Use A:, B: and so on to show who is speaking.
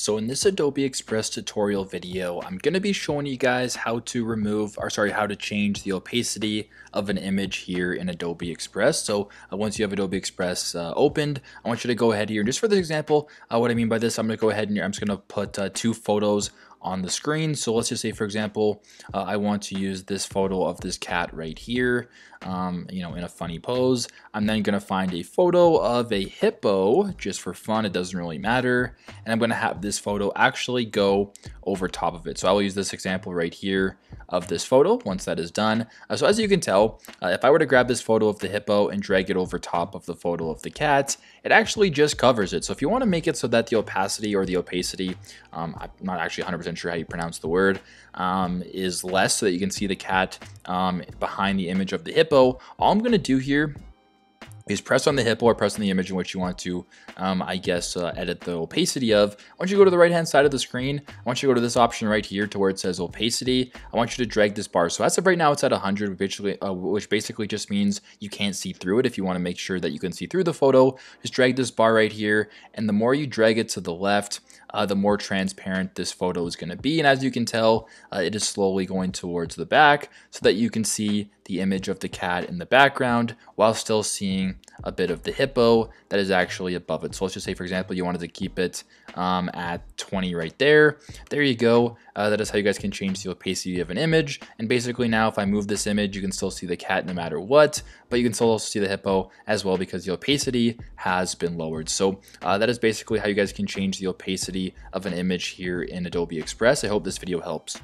A: So in this Adobe Express tutorial video, I'm going to be showing you guys how to remove, or sorry, how to change the opacity of an image here in Adobe Express. So uh, once you have Adobe Express uh, opened, I want you to go ahead here. And Just for this example, uh, what I mean by this, I'm going to go ahead and I'm just going to put uh, two photos on the screen. So let's just say, for example, uh, I want to use this photo of this cat right here, um, you know, in a funny pose. I'm then going to find a photo of a hippo just for fun. It doesn't really matter. And I'm going to have this photo actually go over top of it. So I will use this example right here of this photo once that is done. Uh, so as you can tell, uh, if I were to grab this photo of the hippo and drag it over top of the photo of the cat, it actually just covers it. So if you want to make it so that the opacity or the opacity, um, I'm not actually 100% sure how you pronounce the word, um, is less so that you can see the cat um, behind the image of the hippo, all I'm going to do here is press on the hip or press on the image in which you want to, um, I guess, uh, edit the opacity of. I want you to go to the right-hand side of the screen. I want you to go to this option right here to where it says opacity. I want you to drag this bar. So as of right now, it's at 100, basically, uh, which basically just means you can't see through it. If you want to make sure that you can see through the photo, just drag this bar right here. And the more you drag it to the left, uh, the more transparent this photo is going to be. And as you can tell, uh, it is slowly going towards the back so that you can see the image of the cat in the background while still seeing a bit of the hippo that is actually above it. So let's just say, for example, you wanted to keep it um, at 20 right there. There you go. Uh, that is how you guys can change the opacity of an image. And basically now if I move this image, you can still see the cat no matter what, but you can still also see the hippo as well because the opacity has been lowered. So uh, that is basically how you guys can change the opacity of an image here in Adobe Express. I hope this video helps.